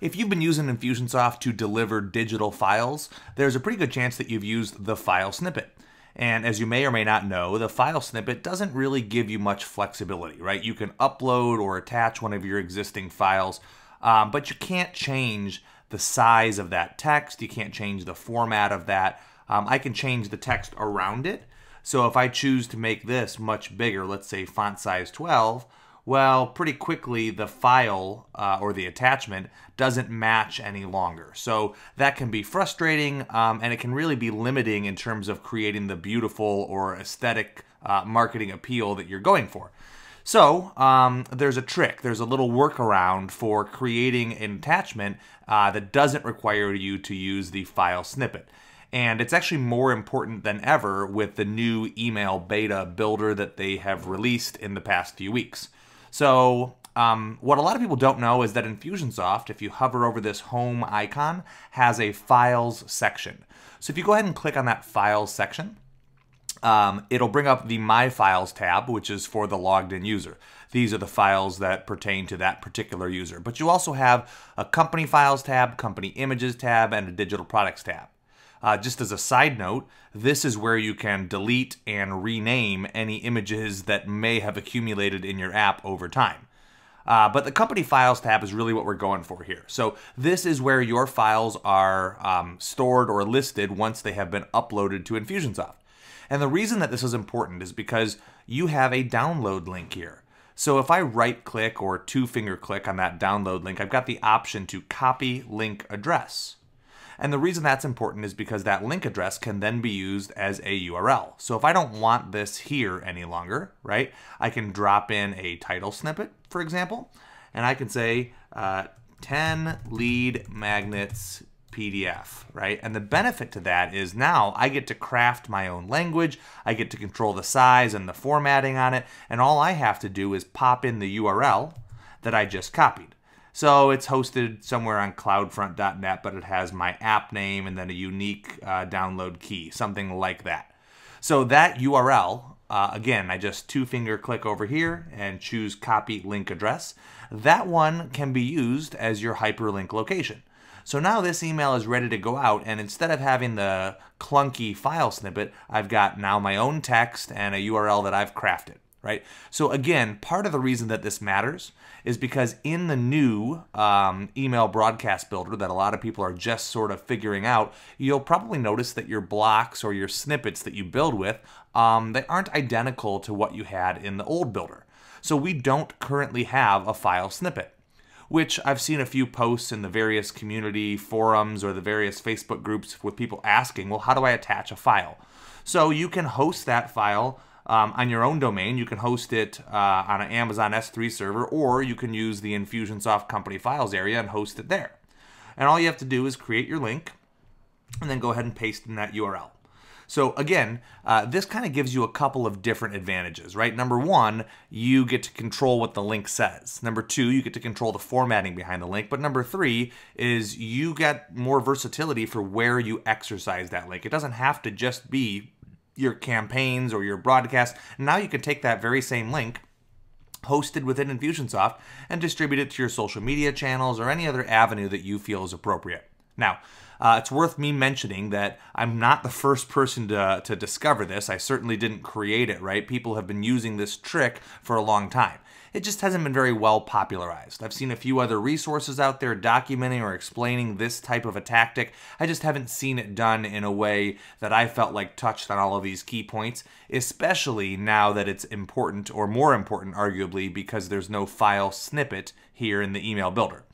If you've been using Infusionsoft to deliver digital files, there's a pretty good chance that you've used the file snippet. And as you may or may not know, the file snippet doesn't really give you much flexibility, right? You can upload or attach one of your existing files, um, but you can't change the size of that text. You can't change the format of that. Um, I can change the text around it. So if I choose to make this much bigger, let's say font size 12, well, pretty quickly the file uh, or the attachment doesn't match any longer. So that can be frustrating um, and it can really be limiting in terms of creating the beautiful or aesthetic uh, marketing appeal that you're going for. So um, there's a trick, there's a little workaround for creating an attachment uh, that doesn't require you to use the file snippet. And it's actually more important than ever with the new email beta builder that they have released in the past few weeks. So um, what a lot of people don't know is that Infusionsoft, if you hover over this home icon, has a files section. So if you go ahead and click on that files section, um, it'll bring up the My Files tab, which is for the logged in user. These are the files that pertain to that particular user. But you also have a Company Files tab, Company Images tab, and a Digital Products tab. Uh, just as a side note, this is where you can delete and rename any images that may have accumulated in your app over time. Uh, but the company files tab is really what we're going for here. So this is where your files are um, stored or listed once they have been uploaded to Infusionsoft. And the reason that this is important is because you have a download link here. So if I right click or two finger click on that download link, I've got the option to copy link address. And the reason that's important is because that link address can then be used as a URL. So if I don't want this here any longer, right, I can drop in a title snippet, for example, and I can say uh, 10 lead magnets PDF, right? And the benefit to that is now I get to craft my own language, I get to control the size and the formatting on it, and all I have to do is pop in the URL that I just copied. So it's hosted somewhere on cloudfront.net, but it has my app name and then a unique uh, download key, something like that. So that URL, uh, again, I just two finger click over here and choose copy link address. That one can be used as your hyperlink location. So now this email is ready to go out, and instead of having the clunky file snippet, I've got now my own text and a URL that I've crafted right? So again, part of the reason that this matters is because in the new um, email broadcast builder that a lot of people are just sort of figuring out, you'll probably notice that your blocks or your snippets that you build with, um, they aren't identical to what you had in the old builder. So we don't currently have a file snippet which I've seen a few posts in the various community forums or the various Facebook groups with people asking, well, how do I attach a file? So you can host that file um, on your own domain. You can host it uh, on an Amazon S3 server, or you can use the Infusionsoft company files area and host it there. And all you have to do is create your link and then go ahead and paste in that URL. So again, uh, this kind of gives you a couple of different advantages, right? Number one, you get to control what the link says. Number two, you get to control the formatting behind the link. But number three is you get more versatility for where you exercise that link. It doesn't have to just be your campaigns or your broadcast. Now you can take that very same link hosted within Infusionsoft and distribute it to your social media channels or any other avenue that you feel is appropriate. Now, uh, it's worth me mentioning that I'm not the first person to, to discover this. I certainly didn't create it, right? People have been using this trick for a long time it just hasn't been very well popularized. I've seen a few other resources out there documenting or explaining this type of a tactic. I just haven't seen it done in a way that I felt like touched on all of these key points, especially now that it's important, or more important arguably, because there's no file snippet here in the email builder.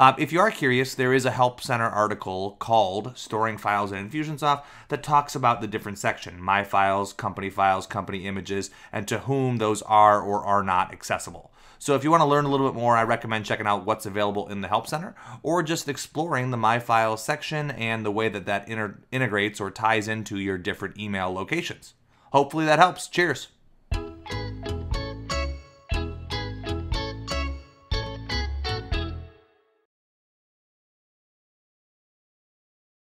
Uh, if you are curious, there is a Help Center article called Storing Files in Infusionsoft that talks about the different section, My Files, Company Files, Company Images, and to whom those are or are not accessible. So if you want to learn a little bit more, I recommend checking out what's available in the Help Center or just exploring the My Files section and the way that that integrates or ties into your different email locations. Hopefully that helps. Cheers.